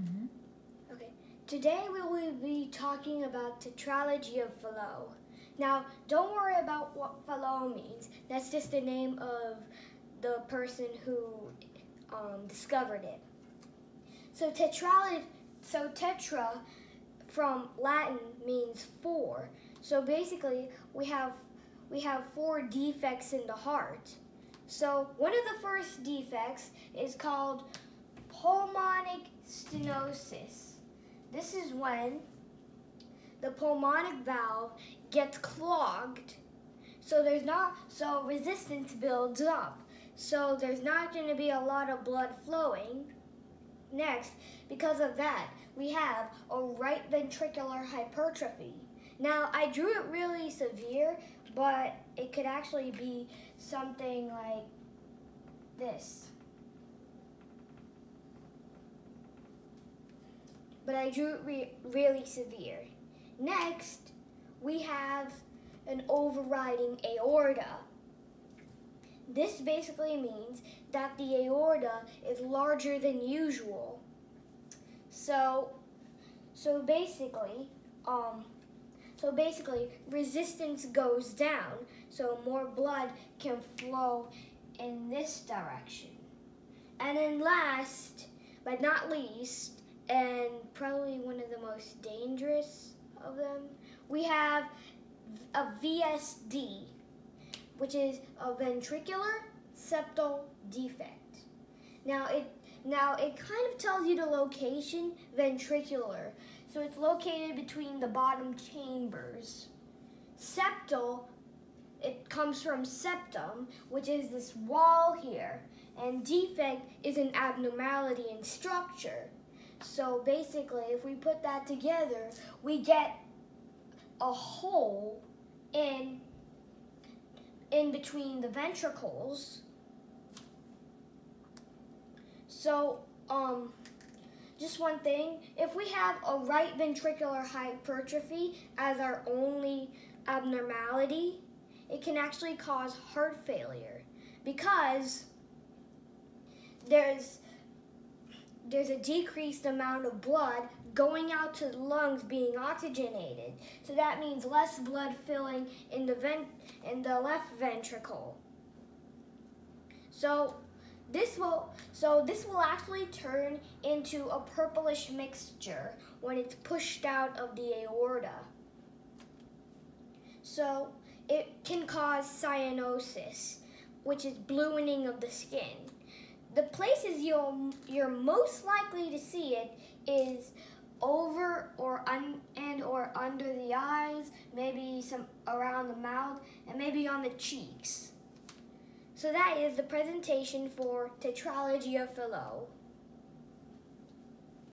Mm-hmm. Okay. Today we will be talking about tetralogy of Fallot. Now, don't worry about what Fallot means. That's just the name of the person who um, discovered it. So tetralogy, so tetra from Latin means four. So basically, we have we have four defects in the heart. So one of the first defects is called pulmonic stenosis. This is when the pulmonic valve gets clogged. So there's not so resistance builds up. So there's not going to be a lot of blood flowing. Next, because of that, we have a right ventricular hypertrophy. Now, I drew it really severe, but it could actually be something like this. But I drew it re really severe. Next, we have an overriding aorta. This basically means that the aorta is larger than usual. So, so basically, um, so basically, resistance goes down, so more blood can flow in this direction. And then last, but not least, and probably one of the most dangerous of them, we have a VSD, which is a ventricular septal defect. Now it now it kind of tells you the location ventricular. So it's located between the bottom chambers. Septal, it comes from septum, which is this wall here. And defect is an abnormality in structure. So basically, if we put that together, we get a hole in in between the ventricles. So, um, just one thing, if we have a right ventricular hypertrophy as our only abnormality, it can actually cause heart failure because there's there's a decreased amount of blood going out to the lungs being oxygenated. So that means less blood filling in the vent in the left ventricle. So this will so this will actually turn into a purplish mixture when it's pushed out of the aorta. So it can cause cyanosis, which is blueing of the skin. You'll you're most likely to see it is over or un, and or under the eyes, maybe some around the mouth, and maybe on the cheeks. So that is the presentation for Tetralogy of Fallot.